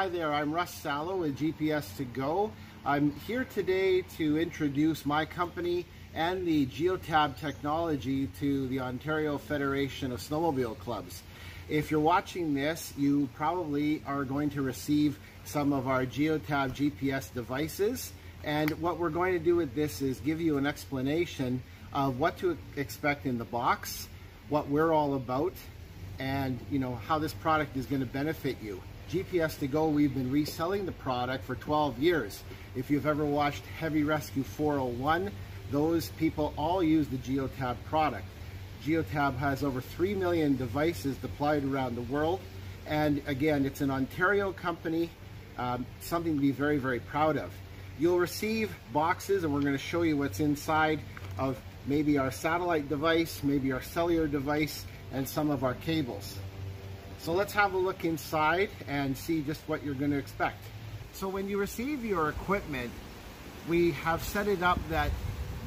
Hi there, I'm Russ Sallow with GPS to Go. I'm here today to introduce my company and the Geotab technology to the Ontario Federation of Snowmobile Clubs. If you're watching this, you probably are going to receive some of our Geotab GPS devices. And what we're going to do with this is give you an explanation of what to expect in the box, what we're all about, and you know how this product is going to benefit you. GPS to Go, we've been reselling the product for 12 years. If you've ever watched Heavy Rescue 401, those people all use the Geotab product. Geotab has over 3 million devices deployed around the world. And again, it's an Ontario company, um, something to be very, very proud of. You'll receive boxes and we're gonna show you what's inside of maybe our satellite device, maybe our cellular device, and some of our cables. So let's have a look inside and see just what you're going to expect. So when you receive your equipment, we have set it up that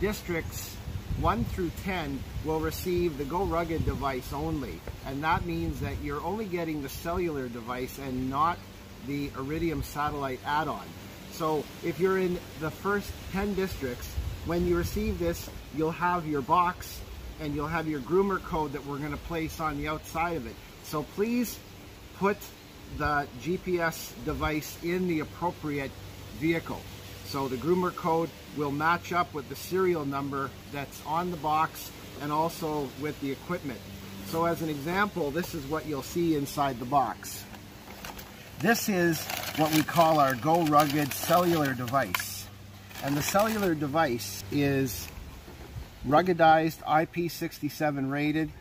districts 1 through 10 will receive the Go Rugged device only. And that means that you're only getting the cellular device and not the Iridium satellite add-on. So if you're in the first 10 districts, when you receive this, you'll have your box and you'll have your groomer code that we're going to place on the outside of it. So please put the GPS device in the appropriate vehicle. So the groomer code will match up with the serial number that's on the box and also with the equipment. So as an example, this is what you'll see inside the box. This is what we call our Go Rugged cellular device. And the cellular device is ruggedized IP67 rated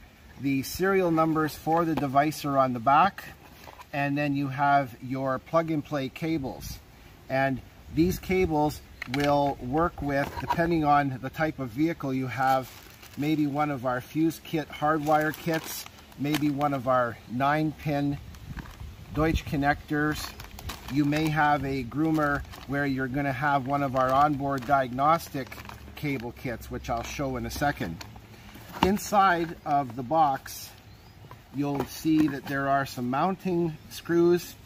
the serial numbers for the device are on the back and then you have your plug-and-play cables. And these cables will work with, depending on the type of vehicle you have, maybe one of our fuse kit hardwire kits, maybe one of our 9-pin Deutsch connectors. You may have a groomer where you're going to have one of our onboard diagnostic cable kits, which I'll show in a second. Inside of the box, you'll see that there are some mounting screws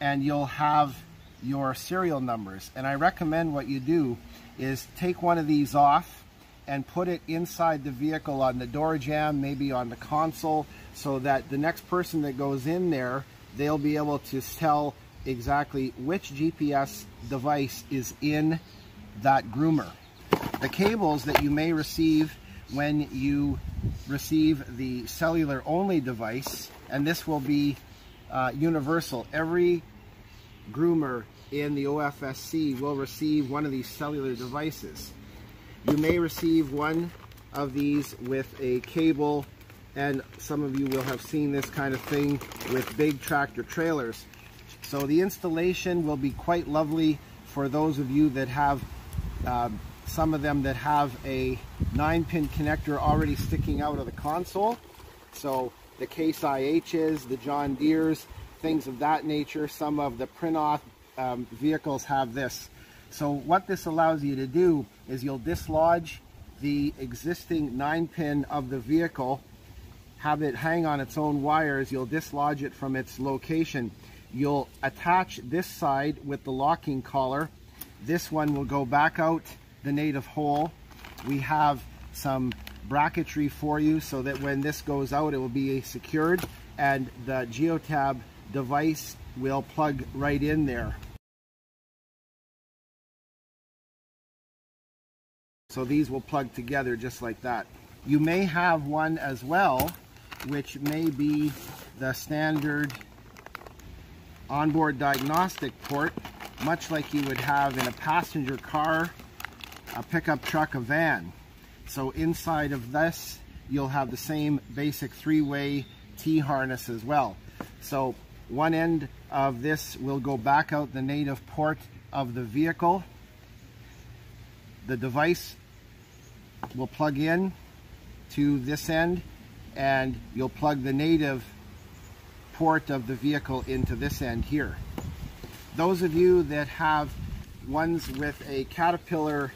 and you'll have your serial numbers. And I recommend what you do is take one of these off and put it inside the vehicle on the door jamb, maybe on the console, so that the next person that goes in there, they'll be able to tell exactly which GPS device is in that groomer. The cables that you may receive when you receive the cellular only device and this will be uh, universal. Every groomer in the OFSC will receive one of these cellular devices. You may receive one of these with a cable and some of you will have seen this kind of thing with big tractor trailers. So the installation will be quite lovely for those of you that have um, some of them that have a 9-pin connector already sticking out of the console. So the Case IHs, the John Deeres, things of that nature. Some of the Prinoth um, vehicles have this. So what this allows you to do is you'll dislodge the existing 9-pin of the vehicle, have it hang on its own wires, you'll dislodge it from its location. You'll attach this side with the locking collar. This one will go back out the native hole. We have some bracketry for you so that when this goes out it will be secured and the Geotab device will plug right in there. So these will plug together just like that. You may have one as well which may be the standard onboard diagnostic port much like you would have in a passenger car a pickup truck, a van. So inside of this, you'll have the same basic three-way T-harness as well. So one end of this will go back out the native port of the vehicle. The device will plug in to this end and you'll plug the native port of the vehicle into this end here. Those of you that have ones with a Caterpillar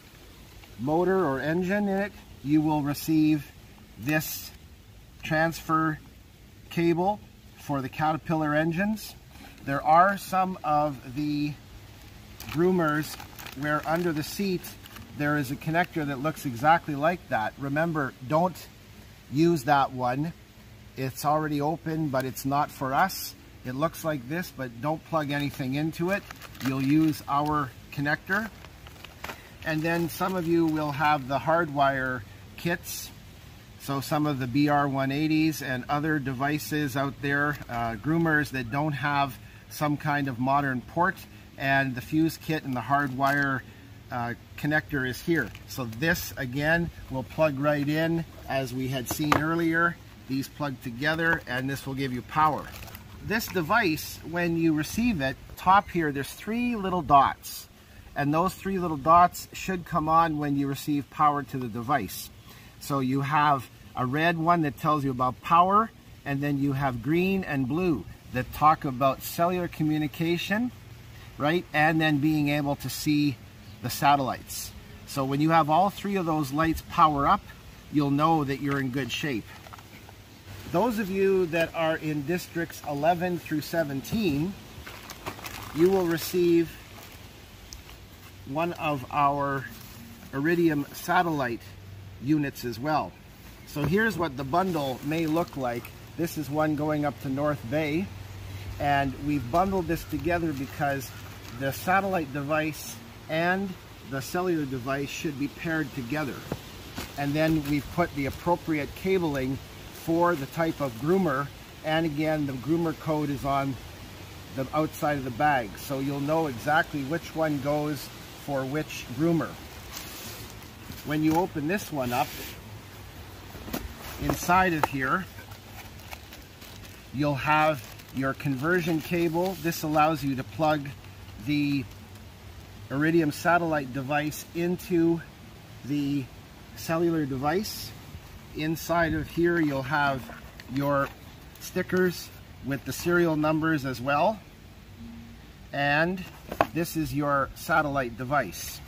motor or engine in it, you will receive this transfer cable for the Caterpillar engines. There are some of the groomers where under the seat there is a connector that looks exactly like that. Remember, don't use that one. It's already open, but it's not for us. It looks like this, but don't plug anything into it. You'll use our connector. And then some of you will have the hardwire kits. So some of the BR180s and other devices out there, uh, groomers that don't have some kind of modern port and the fuse kit and the hardwire uh, connector is here. So this again will plug right in as we had seen earlier. These plug together and this will give you power. This device, when you receive it, top here, there's three little dots. And those three little dots should come on when you receive power to the device. So you have a red one that tells you about power, and then you have green and blue that talk about cellular communication, right? And then being able to see the satellites. So when you have all three of those lights power up, you'll know that you're in good shape. Those of you that are in districts 11 through 17, you will receive one of our Iridium satellite units as well. So here's what the bundle may look like. This is one going up to North Bay and we've bundled this together because the satellite device and the cellular device should be paired together. And then we've put the appropriate cabling for the type of groomer. And again, the groomer code is on the outside of the bag. So you'll know exactly which one goes for which groomer. When you open this one up, inside of here, you'll have your conversion cable. This allows you to plug the Iridium satellite device into the cellular device. Inside of here you'll have your stickers with the serial numbers as well. And this is your satellite device.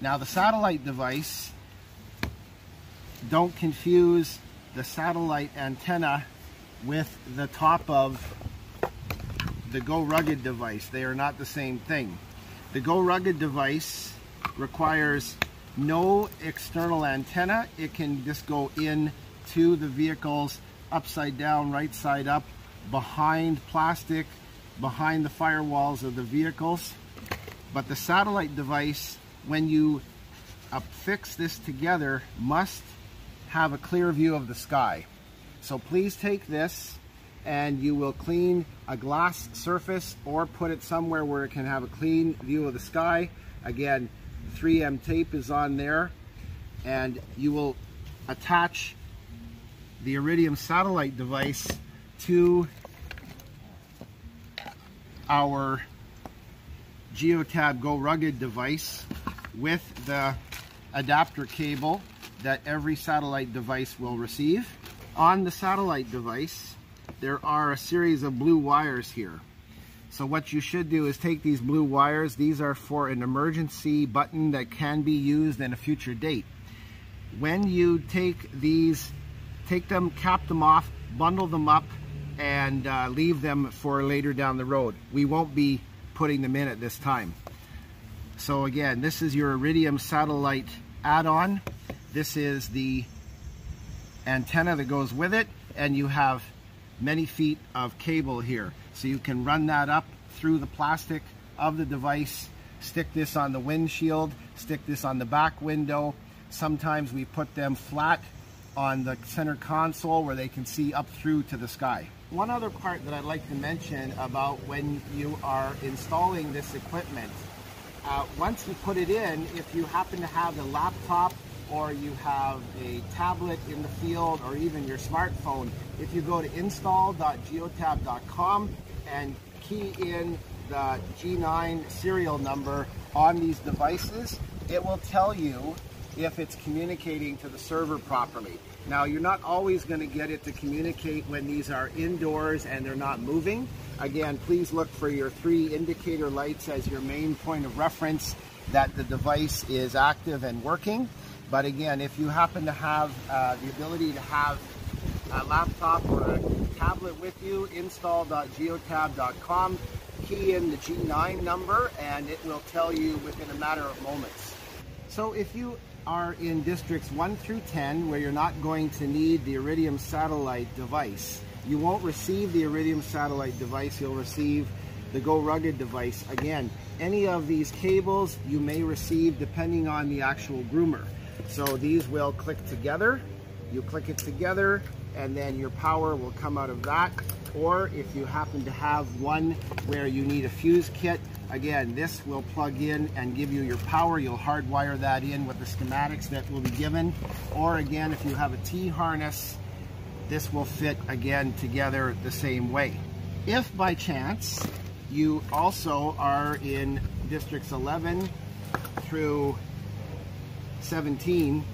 Now the satellite device, don't confuse the satellite antenna with the top of the Go Rugged device. They are not the same thing. The Go Rugged device requires no external antenna. It can just go in to the vehicles upside down, right side up, behind plastic, behind the firewalls of the vehicles. But the satellite device, when you affix this together, must have a clear view of the sky. So please take this and you will clean a glass surface or put it somewhere where it can have a clean view of the sky. Again, 3M tape is on there and you will attach the Iridium satellite device to our Geotab Go Rugged device with the adapter cable that every satellite device will receive. On the satellite device, there are a series of blue wires here. So what you should do is take these blue wires. These are for an emergency button that can be used in a future date. When you take these, take them, cap them off, bundle them up, and uh, leave them for later down the road. We won't be putting them in at this time. So again, this is your Iridium satellite add-on. This is the antenna that goes with it, and you have many feet of cable here. So you can run that up through the plastic of the device, stick this on the windshield, stick this on the back window. Sometimes we put them flat on the center console where they can see up through to the sky. One other part that I'd like to mention about when you are installing this equipment, uh, once you put it in, if you happen to have a laptop or you have a tablet in the field or even your smartphone, if you go to install.geotab.com and key in the G9 serial number on these devices, it will tell you if it's communicating to the server properly. Now, you're not always going to get it to communicate when these are indoors and they're not moving. Again, please look for your three indicator lights as your main point of reference that the device is active and working. But again, if you happen to have uh, the ability to have a laptop or a tablet with you, install.geotab.com, key in the G9 number, and it will tell you within a matter of moments. So if you are in districts 1 through 10 where you're not going to need the Iridium satellite device, you won't receive the Iridium satellite device, you'll receive the Go Rugged device. Again, any of these cables you may receive depending on the actual groomer. So these will click together, you click it together, and then your power will come out of that. Or if you happen to have one where you need a fuse kit, again, this will plug in and give you your power. You'll hardwire that in with the schematics that will be given. Or again, if you have a T-harness, this will fit again together the same way. If by chance you also are in districts 11 through 17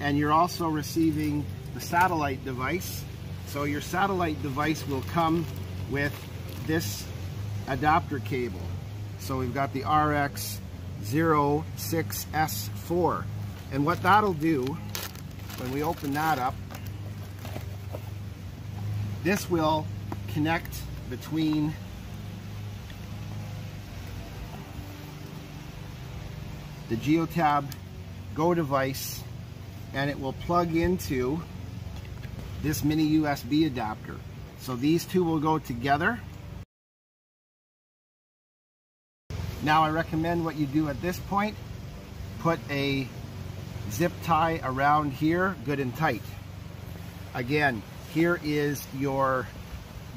and you're also receiving the satellite device. So your satellite device will come with this adapter cable. So we've got the RX06S4. And what that'll do, when we open that up, this will connect between the Geotab Go device and it will plug into this mini USB adapter. So these two will go together. Now I recommend what you do at this point, put a zip tie around here good and tight. Again, here is your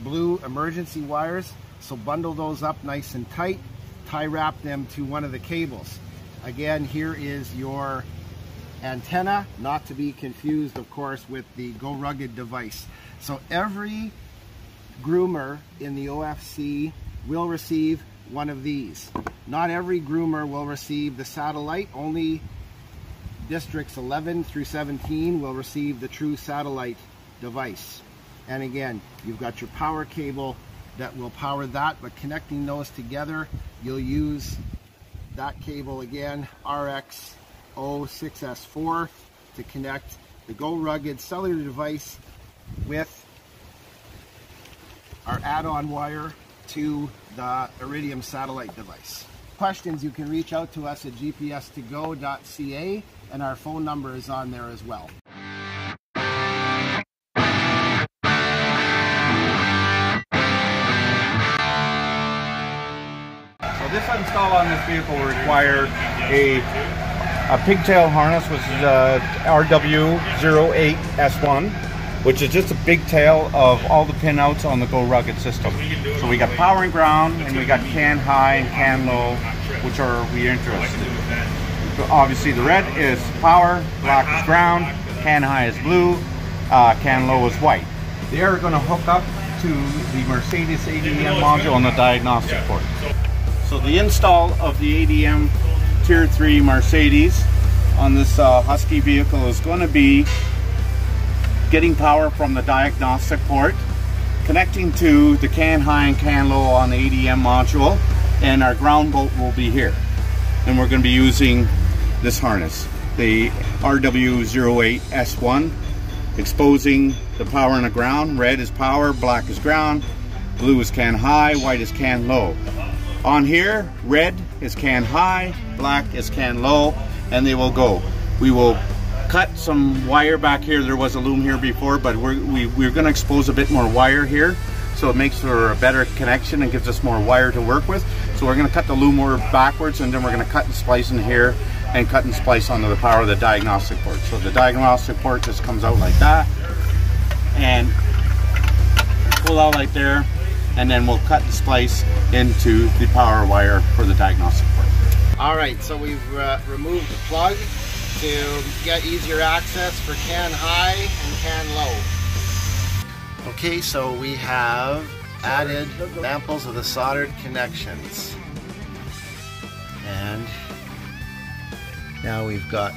blue emergency wires. So bundle those up nice and tight, tie wrap them to one of the cables. Again, here is your antenna, not to be confused, of course, with the Go Rugged device. So every groomer in the OFC will receive one of these. Not every groomer will receive the satellite, only districts 11 through 17 will receive the true satellite device. And again, you've got your power cable that will power that, but connecting those together, you'll use that cable again, RX 06S4 to connect the Go Rugged cellular device with our add-on wire to the Iridium satellite device. Questions, you can reach out to us at gpstogo.ca and our phone number is on there as well. So this install on this vehicle will require a a pigtail harness, which is a RW08S1, which is just a big tail of all the pinouts on the Go Rugged system. So we got power and ground, and we got can high and can low, which are we interested in. Obviously the red is power, black is ground, can high is blue, uh, can low is white. They are going to hook up to the Mercedes ADM module on the diagnostic port. So the install of the ADM Tier 3 Mercedes on this uh, Husky vehicle is going to be getting power from the diagnostic port, connecting to the CAN high and CAN low on the ADM module, and our ground bolt will be here. And we're going to be using this harness, the RW08S1, exposing the power and the ground. Red is power, black is ground, blue is CAN high, white is CAN low. On here, red is can high, black is can low, and they will go. We will cut some wire back here. There was a loom here before, but we're, we, we're gonna expose a bit more wire here so it makes for a better connection and gives us more wire to work with. So we're gonna cut the loom more backwards and then we're gonna cut and splice in here and cut and splice onto the power of the diagnostic port. So the diagnostic port just comes out like that and pull out like there and then we'll cut and splice into the power wire for the diagnostic port. All right, so we've uh, removed the plug to get easier access for can high and can low. Okay, so we have added samples of the soldered connections. And now we've got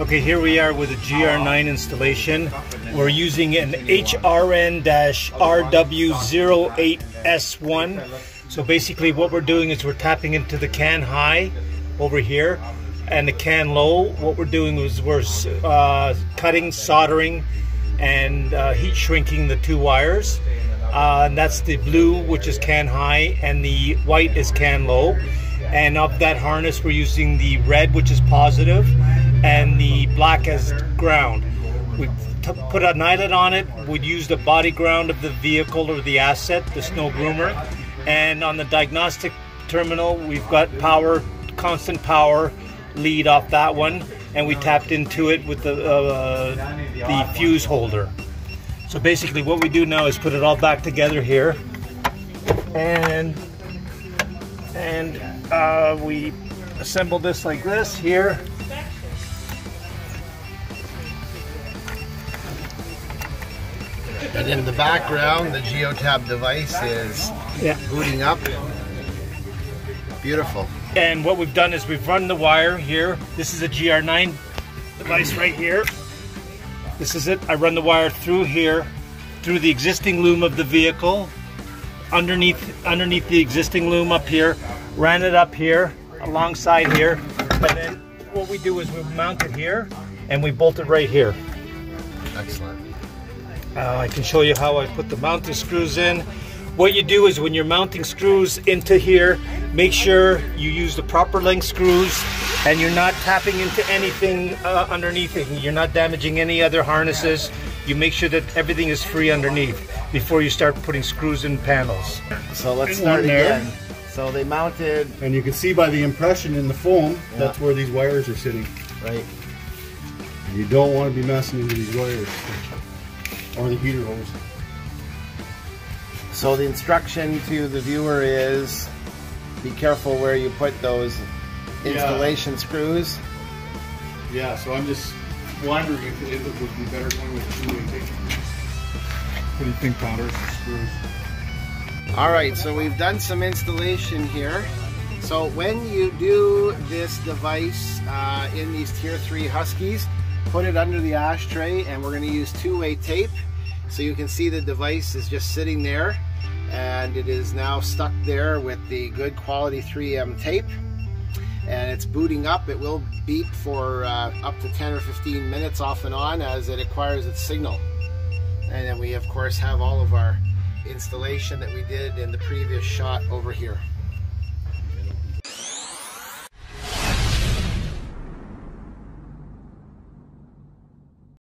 Okay, here we are with a GR9 installation. We're using an HRN-RW08S1. So basically what we're doing is we're tapping into the CAN high over here and the can low, what we're doing is we're uh, cutting, soldering, and uh, heat shrinking the two wires. Uh, and that's the blue, which is can high, and the white is can low. And of that harness, we're using the red, which is positive, and the black as ground. We put an eyelet on it. We'd use the body ground of the vehicle or the asset, the snow groomer. And on the diagnostic terminal, we've got power, constant power lead off that one, and we tapped into it with the uh, the fuse holder. So basically, what we do now is put it all back together here, and and uh, we assemble this like this here. And in the background, the Geotab device is Yeah. booting up. Beautiful. And what we've done is we've run the wire here. This is a GR9 device right here. This is it. I run the wire through here, through the existing loom of the vehicle, underneath underneath the existing loom up here, ran it up here, alongside here, and then what we do is we mount it here, and we bolt it right here. Excellent. Uh, I can show you how I put the mounting screws in. What you do is when you're mounting screws into here, make sure you use the proper length screws and you're not tapping into anything uh, underneath it. You're not damaging any other harnesses. You make sure that everything is free underneath before you start putting screws in panels. So let's start there. again. So they mounted, And you can see by the impression in the foam, that's where these wires are sitting. right, you don't want to be messing into these wires. Or the heater hose. So the instruction to the viewer is be careful where you put those installation screws. Yeah, so I'm just wondering if it would be better going with two-way tape. What do you think, Powder? Screws. All right, so we've done some installation here. So when you do this device uh, in these tier three Huskies, put it under the ashtray and we're gonna use two-way tape. So you can see the device is just sitting there and it is now stuck there with the good quality 3M tape. And it's booting up. It will beep for uh, up to 10 or 15 minutes off and on as it acquires its signal. And then we of course have all of our installation that we did in the previous shot over here.